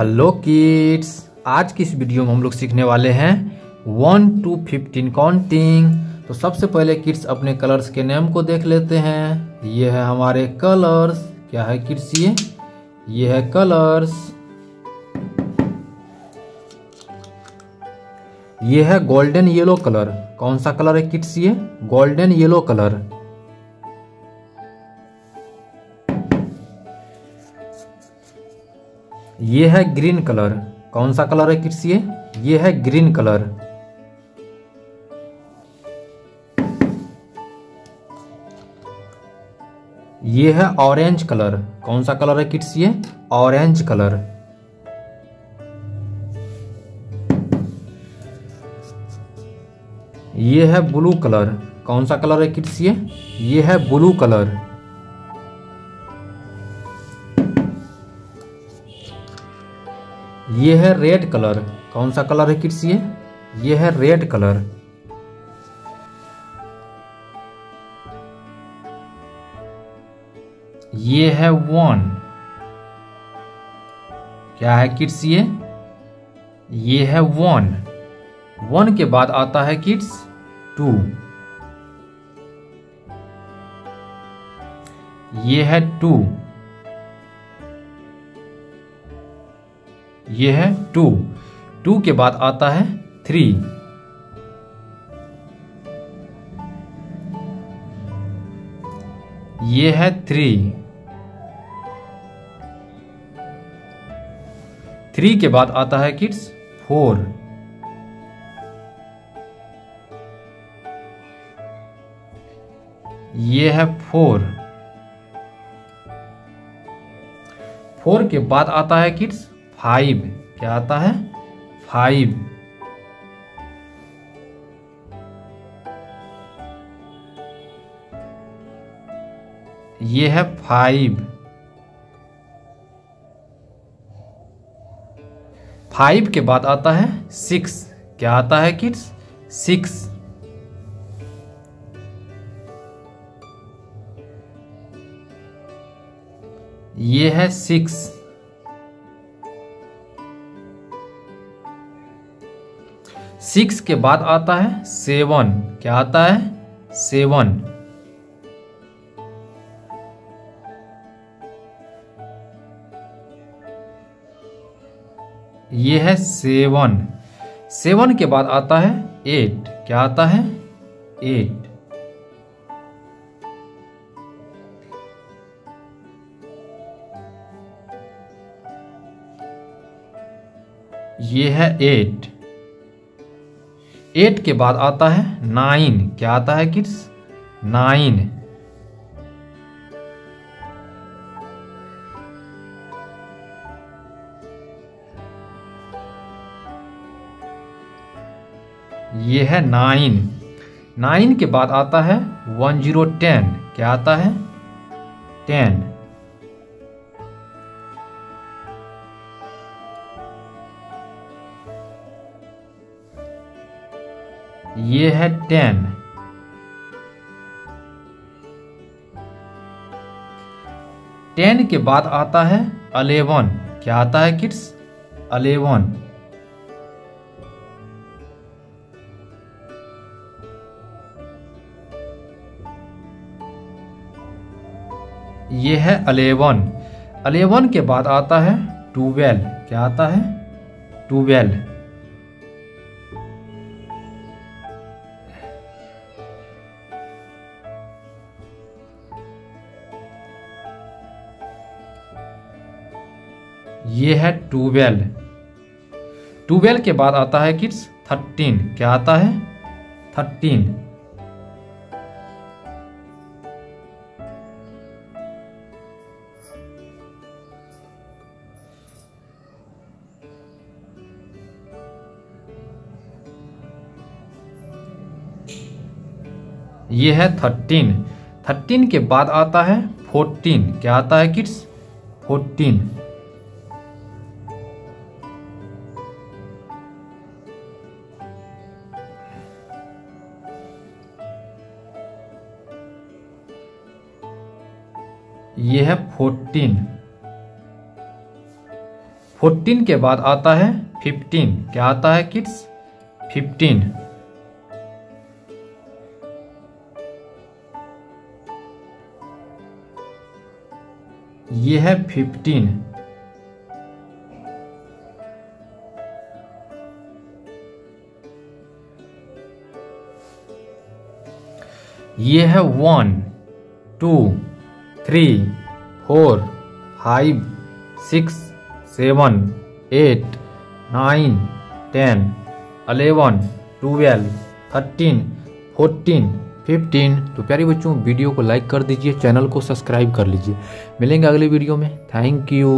Hello kids, आज की इस वीडियो में हम लोग सीखने वाले हैं वन टू फिफ्टीन काउंटिंग। तो सबसे पहले किड्स, अपने कलर्स के नेम को देख लेते हैं। ये है हमारे कलर्स। क्या है किड्स ये? ये है कलर्स। ये है गोल्डन येलो कलर। कौन सा कलर है किड्स ये? Golden yellow colour. ये है ग्रीन कलर। कौन सा कलर है किड्स ये? ये है ग्रीन कलर। ये है ऑरेंज कलर। कौन सा कलर है किड्स ये? Orange colour. ये है ब्लू कलर। कौन सा कलर है किड्स ये? ये है ब्लू कलर। ये है रेड कलर। कौन सा कलर है किड्स ये? ये है रेड कलर। ये है वन। क्या है किड्स ये? ये है वन। वन के बाद आता है किड्स टू। ये है टू। ये है टू। टू के बाद आता है थ्री। ये है थ्री। थ्री के बाद आता है किड्स, फोर। ये है फोर। फोर के बाद आता है किड्स फाइव, क्या आता है? फाइव। ये है फाइव। फाइव के बाद आता है सिक्स। क्या आता है किड्स? सिक्स। ये है सिक्स। सिक्स के बाद आता है, सेवन, क्या आता है? सेवन। ये है सेवन। सेवन के बाद आता है, एट, क्या आता है? एट। ये है एट। एट के बाद आता है नाइन। क्या आता है किड्स? नाइन। ये है नाइन। नाइन के बाद आता है वन ज़ीरो टेन। क्या आता है? टेन। ये है टेन। टेन के बाद आता है अलेवन क्या आता है किड्स? अलेवन ये है अलेवन अलेवन के बाद आता है ट्वेल्व। क्या आता है? ट्वेल्व। ये है ट्वेल्व ट्वेल्व के बाद आता है किड्स, थर्टीन। क्या आता है? थर्टीन। ये है थर्टीन। थर्टीन के बाद आता है फोर्टीन। क्या आता है किड्स? फोर्टीन। ये है फोर्टीन फोर्टीन के बाद आता है फिफ्टीन क्या आता है किड्स फिफ्टीन ये है फिफ्टीन ये है one two three four five six seven eight nine ten eleven twelve thirteen fourteen fifteen तो प्यारे बच्चों, वीडियो को लाइक कर दीजिए, चैनल को सब्सक्राइब कर लीजिए। मिलेंगे अगले वीडियो में। Thank you